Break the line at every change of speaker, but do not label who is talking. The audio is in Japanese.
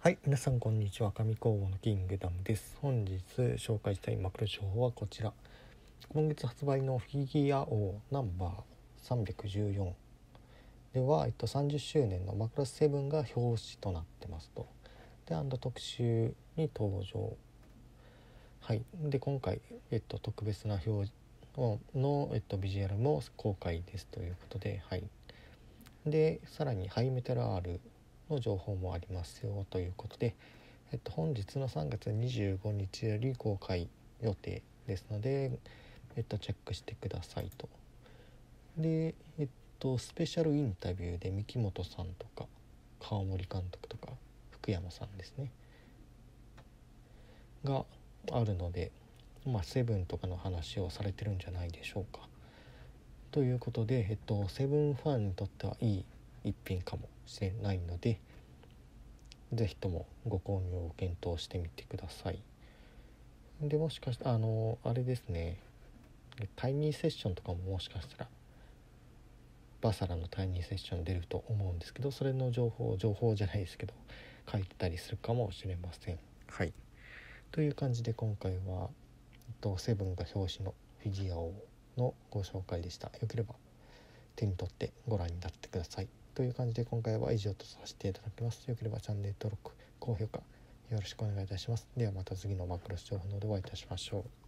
はい、皆さんこんにちは。上工房のキングダムです。本日紹介したいマクロ情報はこちら。今月発売のフィギュア王ナンバー314では、えっと、30周年のマクロス7が表紙となってますと。で、アンド特集に登場。はい。で、今回、えっと、特別な表の、えっと、ビジュアルも公開ですということで、はい。で、さらにハイメタル R の情報もありますよということで、えっと、本日の3月25日より公開予定ですので、えっと、チェックしてくださいと。で、えっと、スペシャルインタビューで三木本さんとか川森監督とか福山さんですねがあるので、まあ、セブンとかの話をされてるんじゃないでしょうか。ということで、えっと、セブンファンにとってはいい一品かもしれないので是非ともご購入を検討してみてください。でもしかしてあのあれですね。タイニーセッションとかももしかしたらバサラのタイニーセッション出ると思うんですけどそれの情報情報じゃないですけど書いてたりするかもしれません。はい。という感じで今回は、えっと、セブンが表紙のフィギュアをのご紹介でした。よければ手に取ってご覧になってくださいという感じで今回は以上とさせていただきます。よければチャンネル登録高評価よろしくお願いいたします。ではまた次のマクロス情報のでお会いいたしましょう。